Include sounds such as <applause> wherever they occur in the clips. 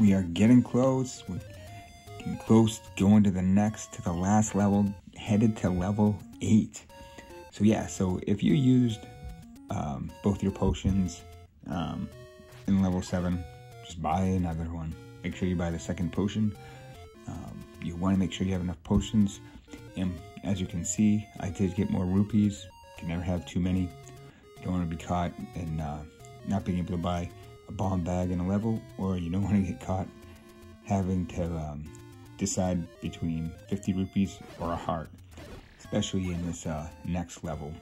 we are getting close. We're getting close, going to the next, to the last level, headed to level 8. So yeah, so if you used um, both your potions um, in level 7, just buy another one. Make sure you buy the second potion. Um, you want to make sure you have enough potions. And as you can see, I did get more rupees. Can never have too many. You don't want to be caught and uh, not being able to buy a bomb bag in a level, or you don't <laughs> want to get caught having to um, decide between 50 rupees or a heart, especially in this uh, next level.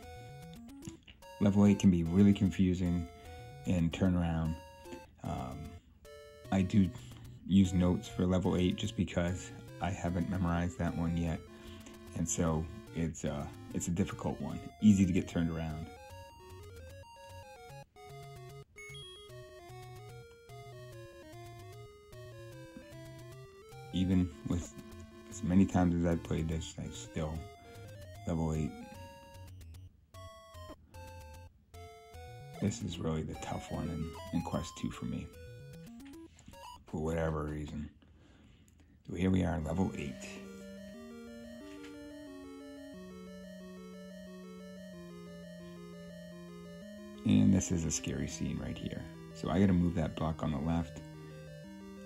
Level 8 can be really confusing and turn around. Um, I do use notes for level 8 just because I haven't memorized that one yet. And so it's, uh, it's a difficult one, easy to get turned around. Even with as many times as I've played this, I still level 8. This is really the tough one in, in Quest 2 for me. For whatever reason. So here we are, level 8. And this is a scary scene right here. So I gotta move that block on the left.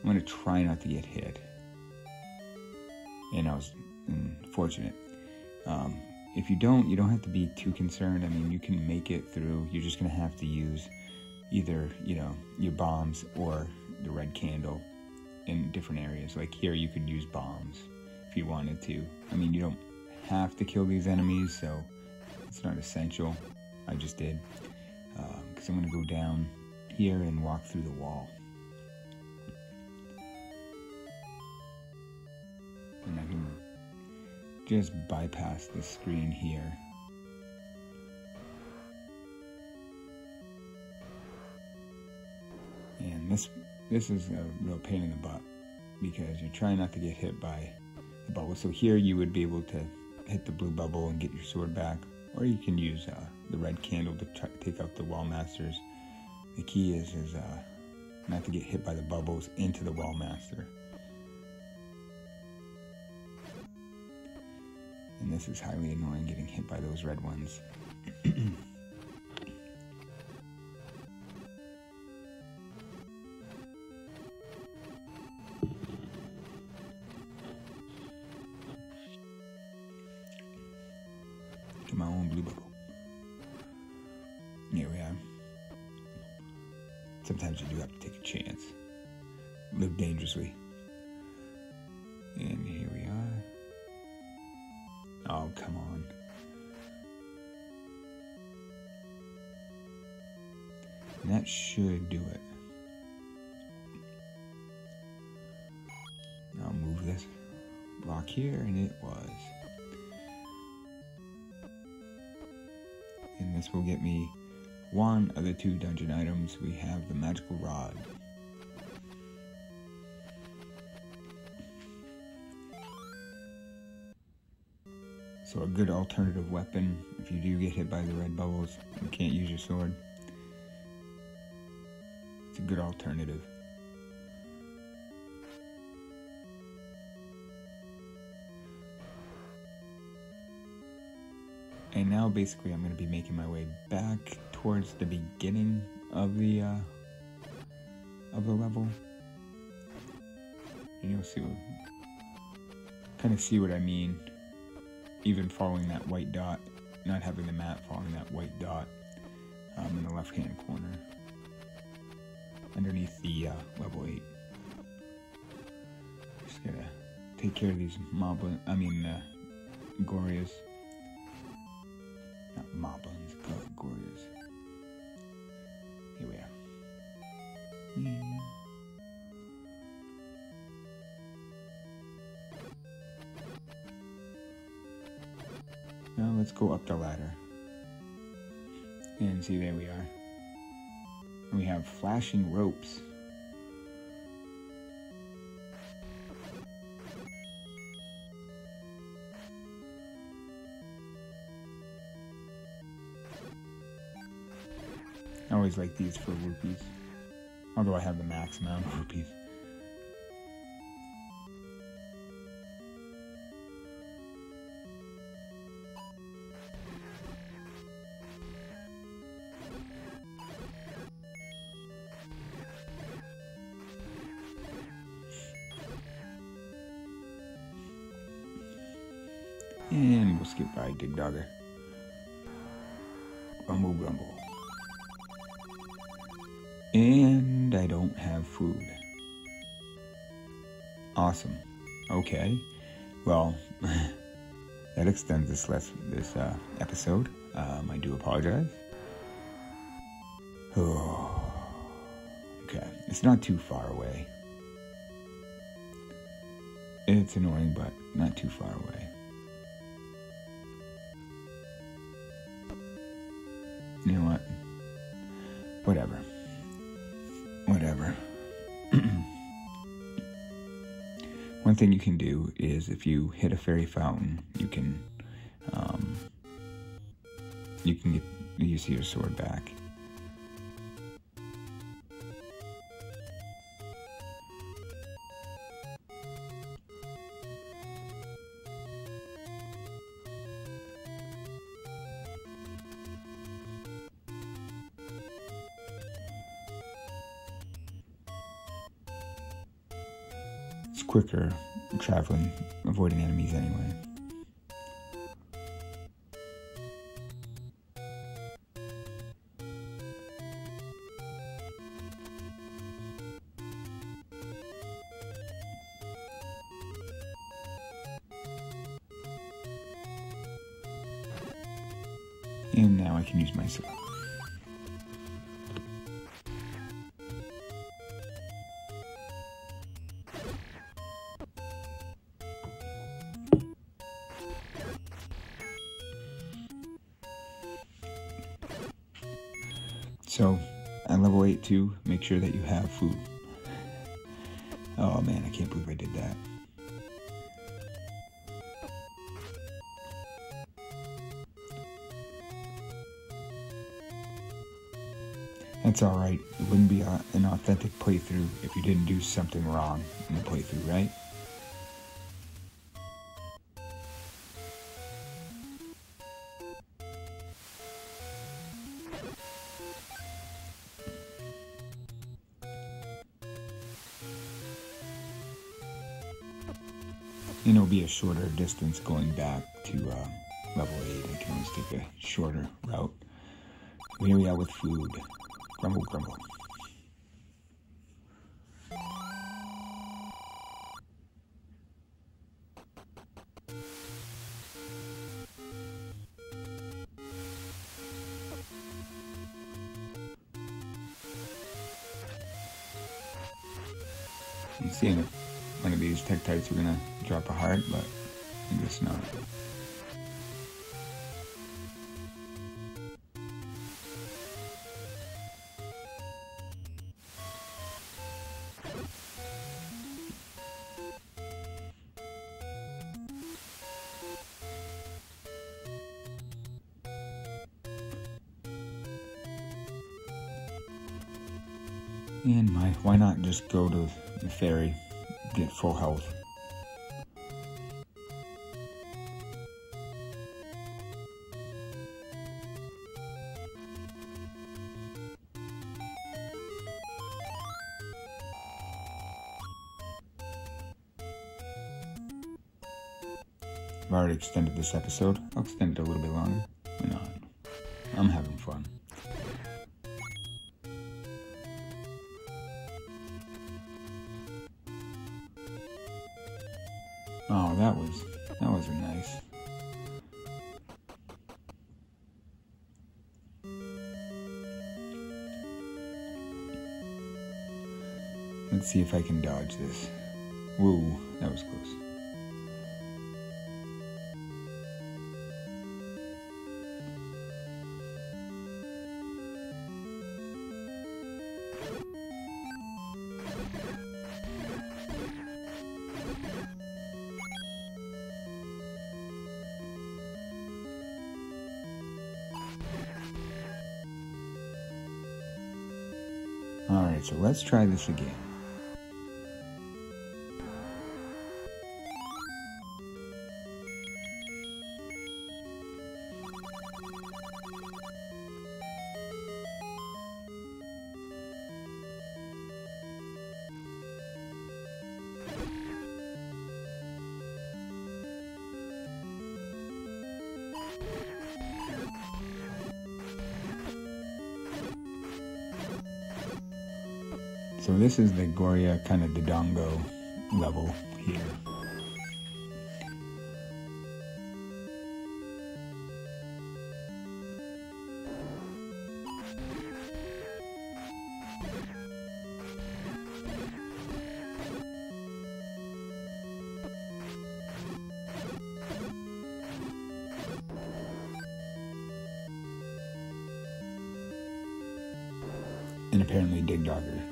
I'm gonna try not to get hit. And I was fortunate. Um, if you don't, you don't have to be too concerned. I mean, you can make it through. You're just gonna have to use either, you know, your bombs or the red candle in different areas. Like here, you could use bombs if you wanted to. I mean, you don't have to kill these enemies, so it's not essential. I just did. Because um, I'm to go down here and walk through the wall. And I can just bypass the screen here. And this this is a real pain in the butt because you're trying not to get hit by the bubble. So here you would be able to hit the blue bubble and get your sword back, or you can use uh, the red candle to try, take out the wall masters. The key is is uh, not to get hit by the bubbles into the wall master. This is highly annoying getting hit by those red ones. And that should do it. I'll move this block here, and it was. and this will get me one of the two dungeon items. We have the magical rod. So a good alternative weapon if you do get hit by the red bubbles you can't use your sword. Good alternative. And now basically I'm going to be making my way back towards the beginning of the uh, of the level. And you'll see kind of see what I mean. Even following that white dot, not having the map following that white dot um, in the left hand corner underneath the uh, level 8. Just gotta take care of these moblin, I mean, uh, Goriyas. Not Moblins, Goriyas. Here we are. Mm. Now let's go up the ladder. And see, there we are. And we have flashing ropes. I always like these for rupees. Although I have the max amount of rupees. And we'll skip by Digdogger. Grumble, grumble. And I don't have food. Awesome. Okay. Well, <laughs> that extends this less this uh, episode. Um, I do apologize. Oh, okay. It's not too far away. It's annoying, but not too far away. Thing you can do is if you hit a fairy fountain, you can um, you can get you see your sword back. Quicker traveling, avoiding enemies anyway. So, on level 8 too, make sure that you have food. Oh man, I can't believe I did that. That's alright. It wouldn't be an authentic playthrough if you didn't do something wrong in the playthrough, right? And it'll be a shorter distance going back to uh, level 8. I can always take a shorter route. Here we are with food. Grumble, grumble. One of these Tektites are gonna drop a heart, but I guess not. And my, why not just go to the fairy, get full health? I've already extended this episode. I'll extend it a little bit longer. Why not? I'm having see if I can dodge this. Woo, that was close. Alright, so let's try this again. So this is the Goriya kind of Dodongo level here. and apparently Digdogger. Trying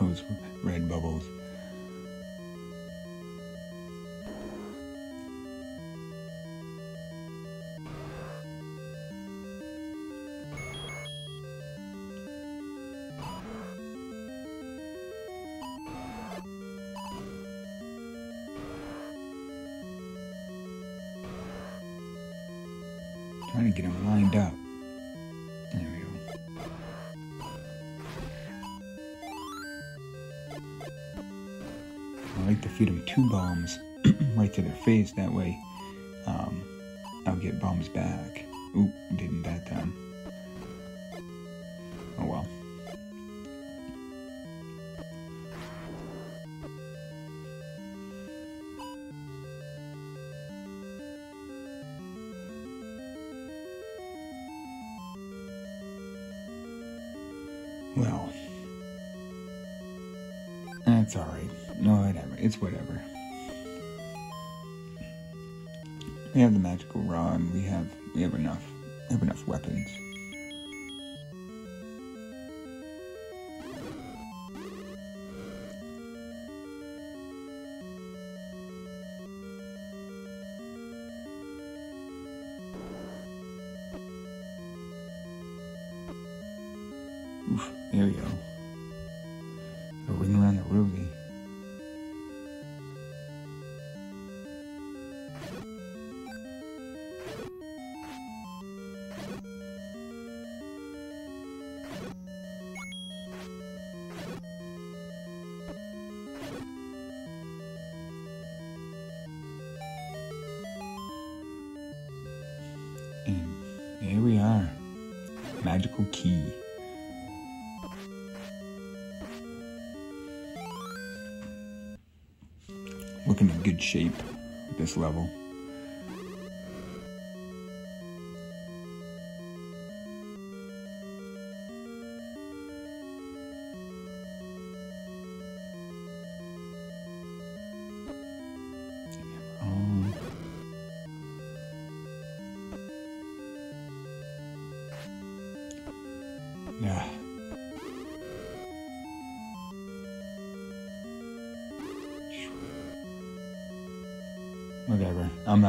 those red bubbles. Trying to get them lined up. Feed them two bombs <clears throat> right to their face. That way, um, I'll get bombs back. Oop, didn't that time. That's alright. No, whatever. It's whatever. We have the magical rod. We have we have enough. We have enough weapons. Oof, there we go. Looking in good shape at this level.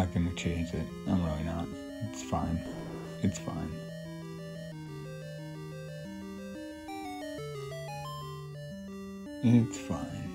Not gonna change it. I'm really not. It's fine. It's fine. It's fine.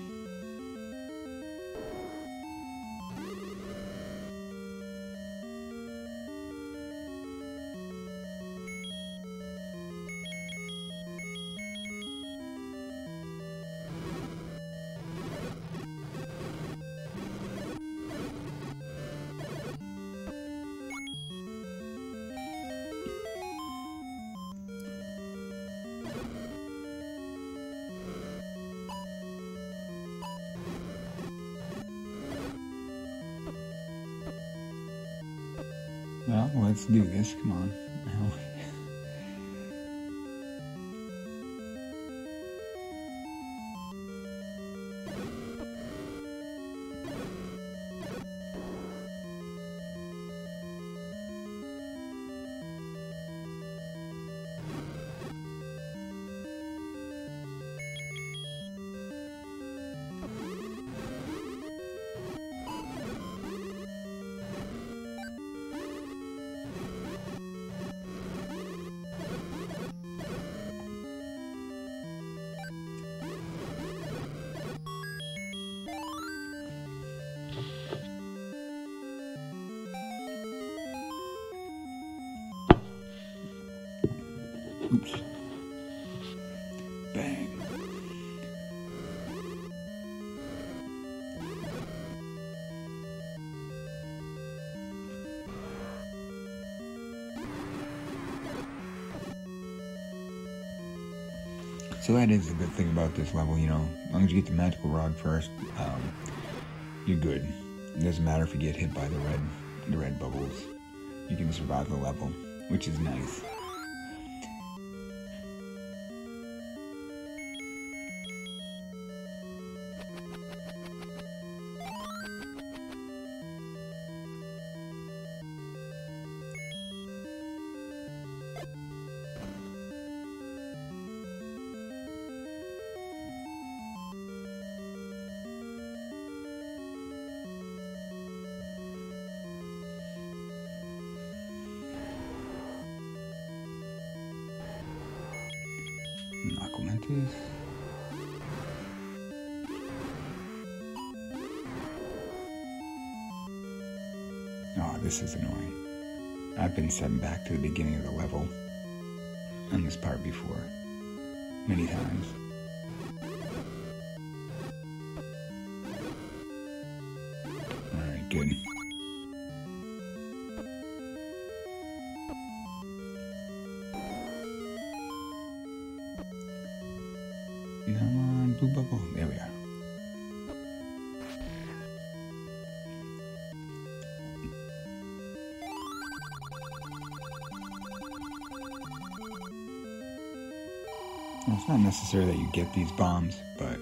Well, let's do this. Come on. Oops. Bang. So that is a good thing about this level, you know. As long as you get the magical rod first, um, you're good. It doesn't matter if you get hit by the red, the red bubbles. You can survive the level, which is nice. Aquamentus. Oh, this is annoying. I've been sent back to the beginning of the level on this part before. Many times. Well, it's not necessary that you get these bombs, but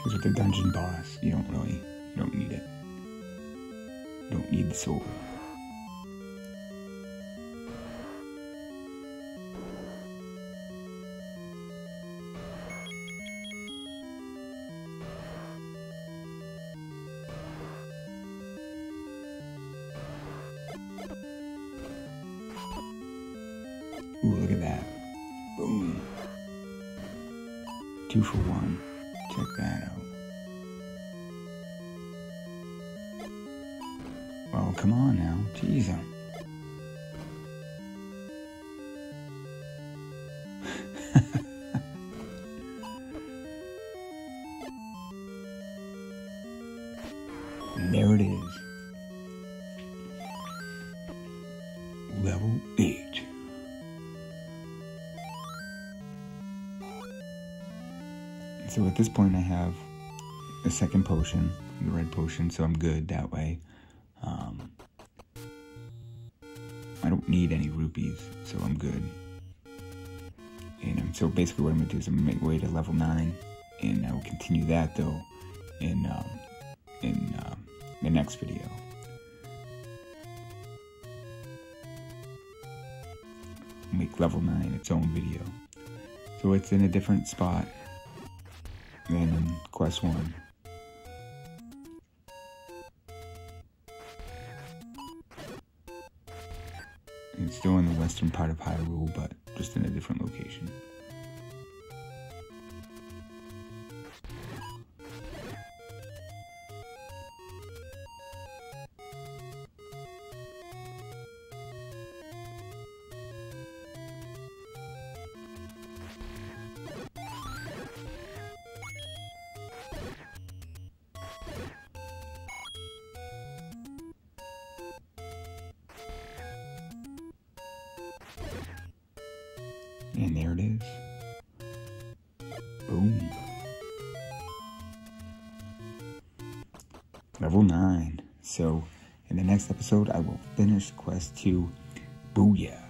Because with the dungeon boss, you don't really, you don't need it. You don't need the sword. Come on now. Jeez. um. <laughs> there it is. Level 8. So at this point, I have a second potion, the red potion, so I'm good that way. Um, I don't need any rupees, so I'm good. And um, so basically, what I'm gonna do is I'm gonna make way to level nine, and I will continue that though in um, in um, the next video. Make level nine its own video, so it's in a different spot than quest one. It's still in the western part of Hyrule, but just in a different location. And there it is. Boom. Level 9. So, in the next episode, I will finish Quest 2. Booyah.